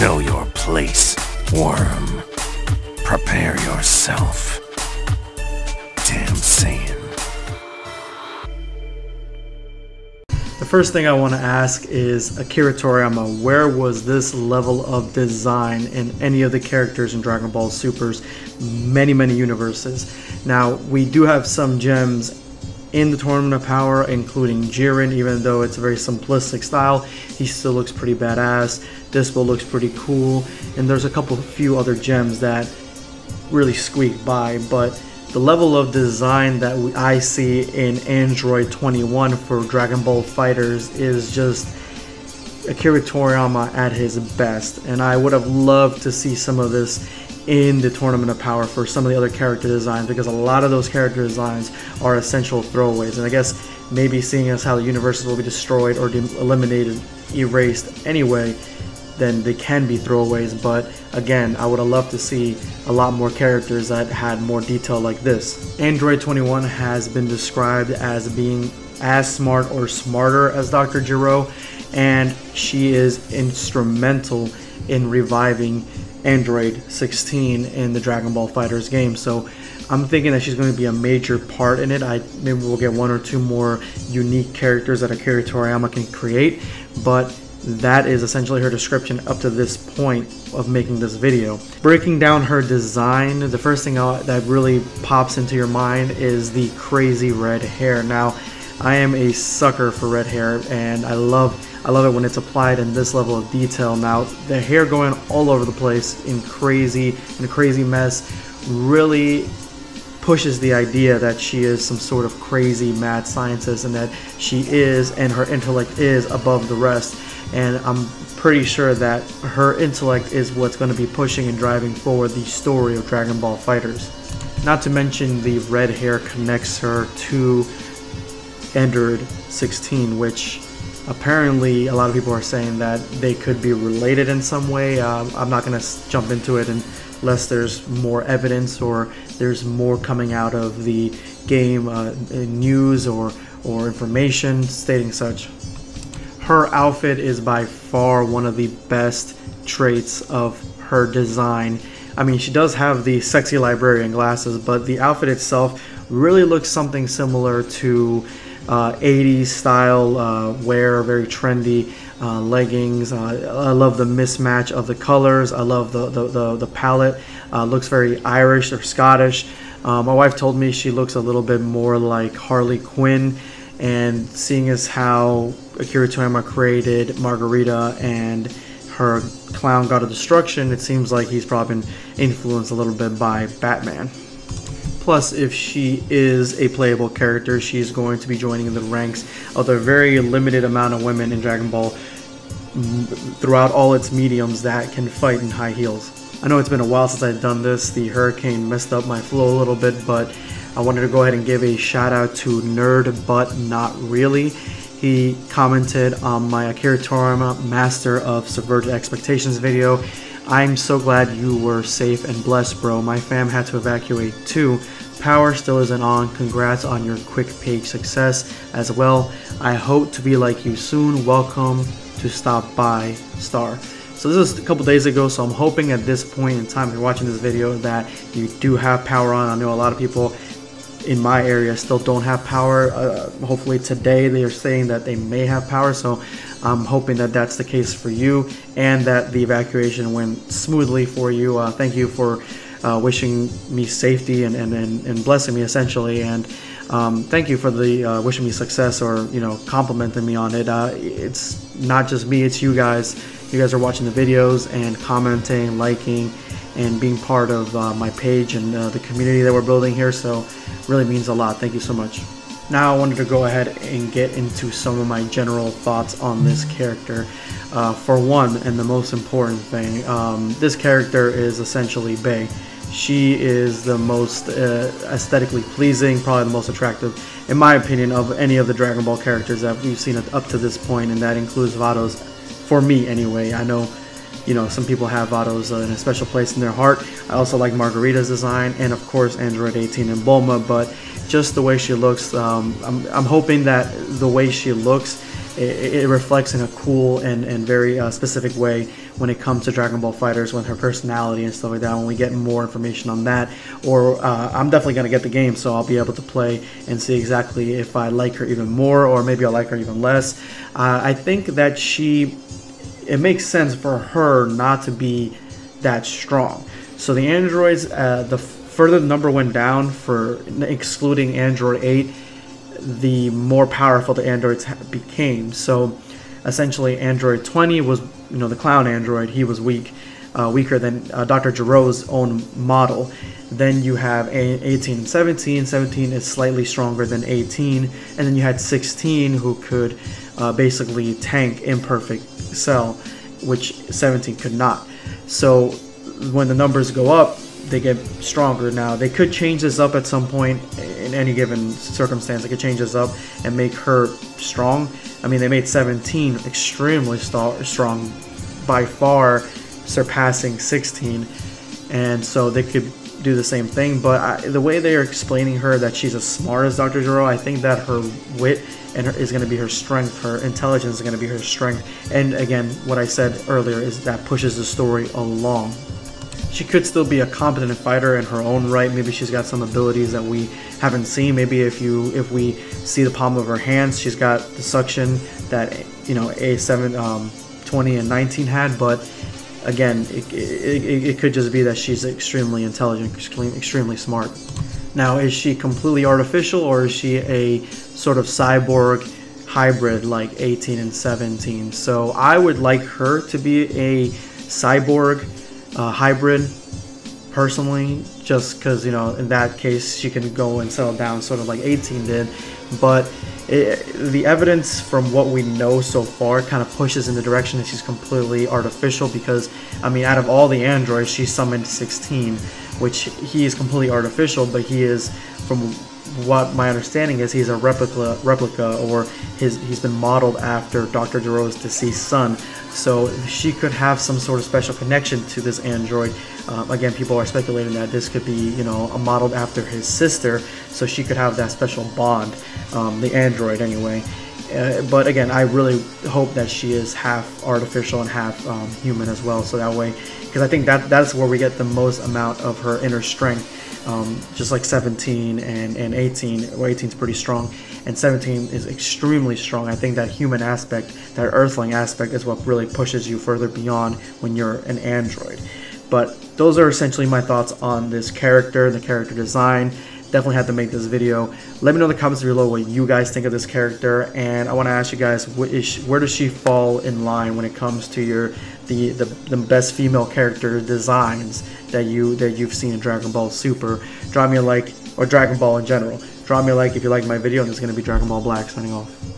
Know your place, worm. Prepare yourself. Damn Saiyan. The first thing I want to ask is Akira Toriyama, where was this level of design in any of the characters in Dragon Ball Super's many, many universes? Now, we do have some gems in the Tournament of Power, including Jiren, even though it's a very simplistic style, he still looks pretty badass. Dyspo looks pretty cool, and there's a couple few other gems that really squeak by, but the level of design that I see in Android 21 for Dragon Ball FighterZ is just Akira Toriyama at his best, and I would have loved to see some of this in the Tournament of Power for some of the other character designs because a lot of those character designs are essential throwaways. And I guess maybe seeing as how the universes will be destroyed or eliminated, erased anyway, then they can be throwaways. But again, I would have loved to see a lot more characters that had more detail like this. Android 21 has been described as being as smart or smarter as Dr. Gero, and she is instrumental in reviving Android 16 in the Dragon Ball FighterZ game. So I'm thinking that she's going to be a major part in it. I maybe we'll get one or two more unique characters that Akira Toriyama can create, but that is essentially her description up to this point of making this video. Breaking down her design, the first thing that really pops into your mind is the crazy red hair. Now, I am a sucker for red hair and I love I love it when it's applied in this level of detail. Now, the hair going all over the place in crazy, in a crazy mess really pushes the idea that she is some sort of crazy mad scientist and that she is and her intellect is above the rest. And I'm pretty sure that her intellect is what's going to be pushing and driving forward the story of Dragon Ball FighterZ. Not to mention the red hair connects her to Android 16, which apparently a lot of people are saying that they could be related in some way. Uh, I'm not going to jump into it unless there's more evidence or there's more coming out of the game uh, news or, or information stating such. Her outfit is by far one of the best traits of her design. I mean, she does have the sexy librarian glasses, but the outfit itself really looks something similar to uh, 80s style uh, wear, very trendy uh, leggings. Uh, I love the mismatch of the colors. I love the, the, the, the palette. Uh, looks very Irish or Scottish. Uh, my wife told me she looks a little bit more like Harley Quinn. And seeing as how Akira Toriyama created Marcarita and her clown god of destruction, it seems like he's probably been influenced a little bit by Batman. Plus, if she is a playable character, she's going to be joining the ranks of the very limited amount of women in Dragon Ball throughout all its mediums that can fight in high heels. I know it's been a while since I've done this. The hurricane messed up my flow a little bit, but I wanted to go ahead and give a shout out to Nerd But Not Really. He commented on my Akira Toriyama Master of Subverted Expectations video. I'm so glad you were safe and blessed, bro. My fam had to evacuate too. Power still isn't on. Congrats on your quick page success as well. I hope to be like you soon. Welcome to stop by, Star. So this is a couple days ago, so I'm hoping at this point in time, if you're watching this video, that you do have power on. I know a lot of people in my area still don't have power. Uh, hopefully today they are saying that they may have power, so I'm hoping that that's the case for you and that the evacuation went smoothly for you. Uh, thank you for uh, wishing me safety and, and, and, and, blessing me essentially. And um, thank you for the uh, wishing me success or you know complimenting me on it. Uh, it's not just me; it's you guys. You guys are watching the videos and commenting, liking, and being part of uh, my page and uh, the community that we're building here. So, really means a lot. Thank you so much. Now, I wanted to go ahead and get into some of my general thoughts on this character. Uh, for one, and the most important thing, um, this character is essentially Bae. She is the most uh, aesthetically pleasing, probably the most attractive, in my opinion, of any of the Dragon Ball characters that we've seen up to this point, and that includes Vados. For me, anyway, I know, you know, some people have Vados in a special place in their heart. I also like Marcarita's design, and of course, Android 18 and Bulma, but just the way she looks, um, I'm, I'm hoping that the way she looks it, it reflects in a cool and, and very uh, specific way when it comes to Dragon Ball FighterZ with her personality and stuff like that. When we get more information on that, or uh, I'm definitely gonna get the game, so I'll be able to play and see exactly if I like her even more, or maybe I like her even less. Uh, I think that she, it makes sense for her not to be that strong. So the androids, uh, the further the number went down for excluding Android 8, the more powerful the androids became. So essentially, Android 20 was, you know, the clown android. He was weak, uh, weaker than uh, Dr. Gero's own model. Then you have 18 and 17. 17 is slightly stronger than 18, and then you had 16 who could uh, basically tank imperfect cell, which 17 could not. So when the numbers go up, they get stronger. Now they could change this up at some point in any given circumstance. They could change this up and make her strong. I mean, they made 17 extremely strong, by far surpassing 16, and so they could do the same thing. But I, the way they are explaining her that she's as smart as Dr. Gero, I think that her wit and her, is going to be her strength. Her intelligence is going to be her strength. And again, what I said earlier is that pushes the story along she could still be a competent fighter in her own right. Maybe she's got some abilities that we haven't seen. Maybe if you if we see the palm of her hands, she's got the suction that you know A7, um, 20, and 19 had. But again, it, it, it could just be that she's extremely intelligent, extremely smart. Now, is she completely artificial or is she a sort of cyborg hybrid like 18 and 17? So I would like her to be a cyborg uh, hybrid personally, just because you know in that case she can go and settle down, sort of like 18 did. But it, the evidence from what we know so far kind of pushes in the direction that she's completely artificial. Because I mean, out of all the androids, she summoned 16, which he is completely artificial, but he is from what my understanding is he's a replica replica or his he's been modeled after Dr. Gero's deceased son. So she could have some sort of special connection to this android. Um, again, people are speculating that this could be, you know, a modeled after his sister, so she could have that special bond, um, the android anyway. Uh, but again, I really hope that she is half artificial and half um, human as well, so that way, because I think that that's where we get the most amount of her inner strength um, just like 17 and, and 18. Well, 18 is pretty strong, and 17 is extremely strong. I think that human aspect, that earthling aspect, is what really pushes you further beyond when you're an android. But those are essentially my thoughts on this character, the character design. Definitely had to make this video. Let me know in the comments below what you guys think of this character, and I want to ask you guys, where does she fall in line when it comes to your the, the, the best female character designs that you that you've seen in Dragon Ball Super. Drop me a like or Dragon Ball in general. Drop me a like if you like my video, and it's gonna be Dragon Ball Black signing off.